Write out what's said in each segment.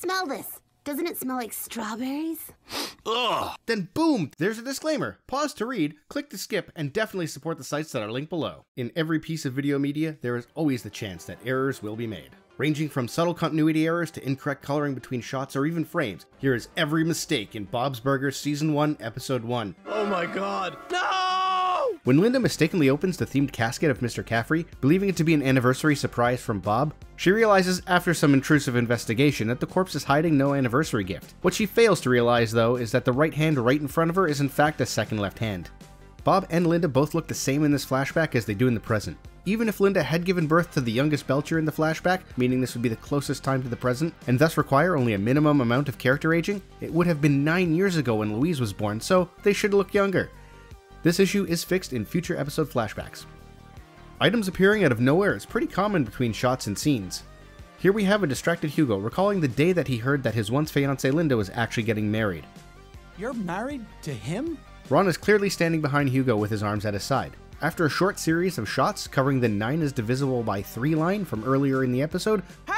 Smell this. Doesn't it smell like strawberries? Ugh. Then boom, there's a disclaimer. Pause to read, click to skip, and definitely support the sites that are linked below. In every piece of video media, there is always the chance that errors will be made. Ranging from subtle continuity errors to incorrect coloring between shots or even frames, here is every mistake in Bob's Burgers Season 1, Episode 1. Oh my god. No! When Linda mistakenly opens the themed casket of Mr. Caffrey, believing it to be an anniversary surprise from Bob, she realizes after some intrusive investigation that the corpse is hiding no anniversary gift. What she fails to realize, though, is that the right hand right in front of her is in fact a second left hand. Bob and Linda both look the same in this flashback as they do in the present. Even if Linda had given birth to the youngest Belcher in the flashback, meaning this would be the closest time to the present, and thus require only a minimum amount of character aging, it would have been 9 years ago when Louise was born, so they should look younger. This issue is fixed in future episode flashbacks. Items appearing out of nowhere is pretty common between shots and scenes. Here we have a distracted Hugo recalling the day that he heard that his once fiancée Linda was actually getting married. You're married to him? Ron is clearly standing behind Hugo with his arms at his side. After a short series of shots covering the 9 is divisible by 3 line from earlier in the episode, How do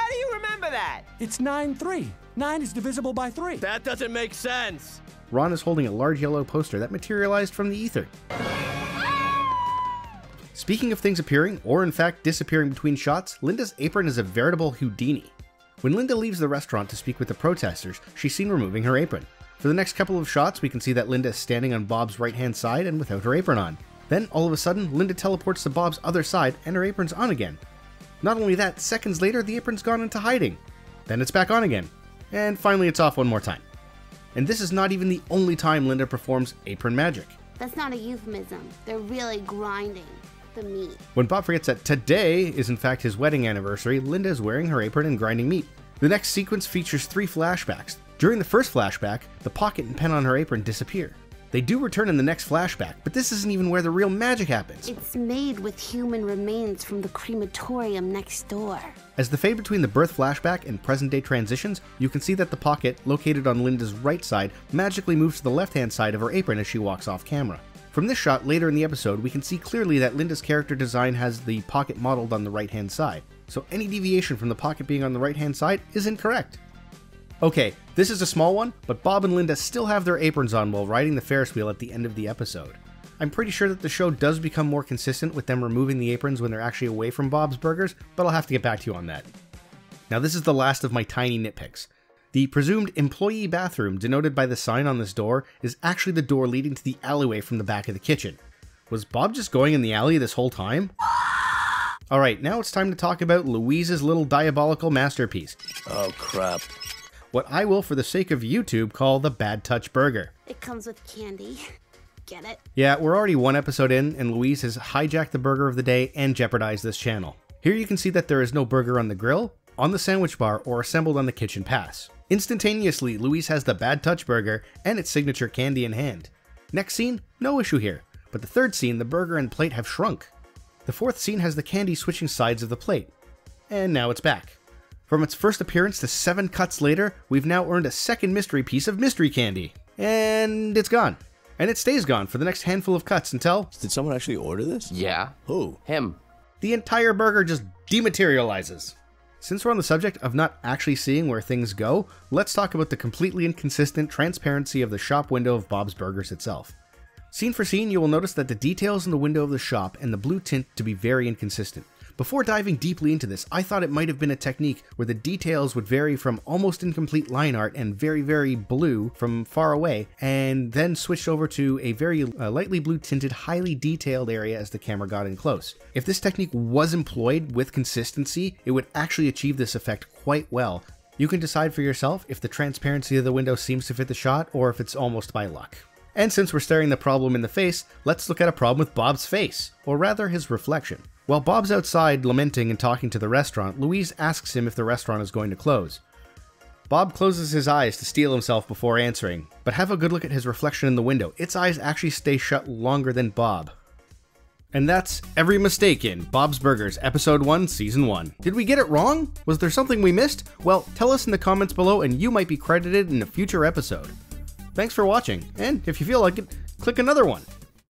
you remember that? It's 9 3. 9 is divisible by 3. That doesn't make sense. Ron is holding a large yellow poster that materialized from the ether. Speaking of things appearing, or in fact disappearing between shots, Linda's apron is a veritable Houdini. When Linda leaves the restaurant to speak with the protesters, she's seen removing her apron. For the next couple of shots, we can see that Linda is standing on Bob's right hand side and without her apron on. Then, all of a sudden, Linda teleports to Bob's other side and her apron's on again. Not only that, seconds later, the apron's gone into hiding. Then it's back on again. And finally, it's off one more time. And this is not even the only time Linda performs apron magic. That's not a euphemism. They're really grinding the meat. When Bob forgets that today is in fact his wedding anniversary, Linda is wearing her apron and grinding meat. The next sequence features three flashbacks. During the first flashback, the pocket and pen on her apron disappear. They do return in the next flashback, but this isn't even where the real magic happens. It's made with human remains from the crematorium next door. As the fade between the birth flashback and present day transitions, you can see that the pocket, located on Linda's right side, magically moves to the left hand side of her apron as she walks off camera. From this shot later in the episode, we can see clearly that Linda's character design has the pocket modeled on the right hand side, so any deviation from the pocket being on the right hand side is incorrect. Okay, this is a small one, but Bob and Linda still have their aprons on while riding the Ferris wheel at the end of the episode. I'm pretty sure that the show does become more consistent with them removing the aprons when they're actually away from Bob's Burgers, but I'll have to get back to you on that. Now, this is the last of my tiny nitpicks. The presumed employee bathroom, denoted by the sign on this door, is actually the door leading to the alleyway from the back of the kitchen. Was Bob just going in the alley this whole time? Alright, now it's time to talk about Louise's little diabolical masterpiece. Oh crap. What I will, for the sake of YouTube, call the Bad Touch Burger. It comes with candy. Get it? Yeah, we're already one episode in, and Louise has hijacked the burger of the day and jeopardized this channel. Here you can see that there is no burger on the grill, on the sandwich bar, or assembled on the kitchen pass. Instantaneously, Louise has the Bad Touch Burger and its signature candy in hand. Next scene, no issue here, but the third scene, the burger and plate have shrunk. The fourth scene has the candy switching sides of the plate. And now it's back. From its first appearance to seven cuts later, we've now earned a second mystery piece of mystery candy. And it's gone. And it stays gone for the next handful of cuts until Did someone actually order this? Yeah. Who? Him. the entire burger just dematerializes. Since we're on the subject of not actually seeing where things go, let's talk about the completely inconsistent transparency of the shop window of Bob's Burgers itself. Scene for scene, you will notice that the details in the window of the shop and the blue tint to be very inconsistent. Before diving deeply into this, I thought it might have been a technique where the details would vary from almost incomplete line art and very, very blue from far away, and then switched over to a very uh, lightly blue tinted, highly detailed area as the camera got in close. If this technique was employed with consistency, it would actually achieve this effect quite well. You can decide for yourself if the transparency of the window seems to fit the shot or if it's almost by luck. And since we're staring the problem in the face, let's look at a problem with Bob's face, or rather his reflection. While Bob's outside lamenting and talking to the restaurant, Louise asks him if the restaurant is going to close. Bob closes his eyes to steel himself before answering, but have a good look at his reflection in the window. Its eyes actually stay shut longer than Bob. And that's every mistake in Bob's Burgers, Episode 1, Season 1. Did we get it wrong? Was there something we missed? Well, tell us in the comments below and you might be credited in a future episode. Thanks for watching, and if you feel like it, click another one.